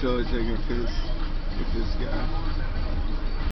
judging if it's if it's